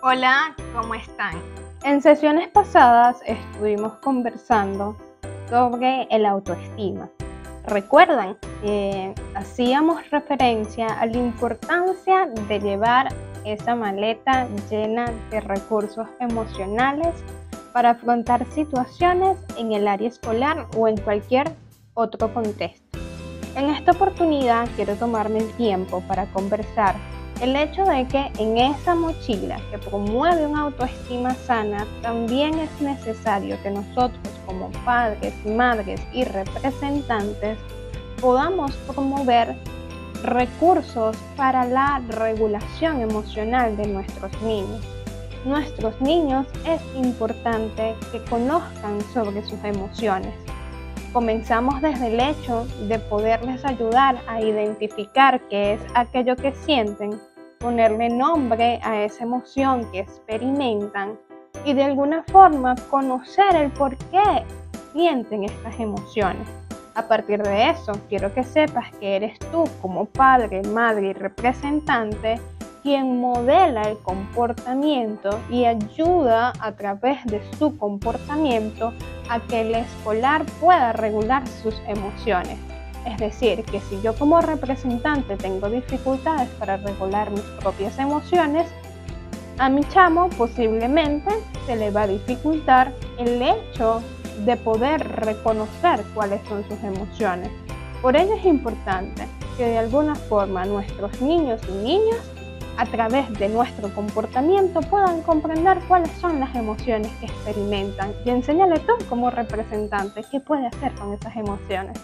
Hola, ¿cómo están? En sesiones pasadas estuvimos conversando sobre el autoestima. Recuerdan que hacíamos referencia a la importancia de llevar esa maleta llena de recursos emocionales para afrontar situaciones en el área escolar o en cualquier otro contexto. En esta oportunidad quiero tomarme el tiempo para conversar el hecho de que en esa mochila que promueve una autoestima sana, también es necesario que nosotros como padres, madres y representantes podamos promover recursos para la regulación emocional de nuestros niños. Nuestros niños es importante que conozcan sobre sus emociones. Comenzamos desde el hecho de poderles ayudar a identificar qué es aquello que sienten ponerle nombre a esa emoción que experimentan y de alguna forma conocer el por qué sienten estas emociones. A partir de eso, quiero que sepas que eres tú como padre, madre y representante quien modela el comportamiento y ayuda a través de su comportamiento a que el escolar pueda regular sus emociones. Es decir, que si yo como representante tengo dificultades para regular mis propias emociones, a mi chamo posiblemente se le va a dificultar el hecho de poder reconocer cuáles son sus emociones. Por ello es importante que de alguna forma nuestros niños y niñas a través de nuestro comportamiento puedan comprender cuáles son las emociones que experimentan y enseñarle tú como representante qué puede hacer con esas emociones.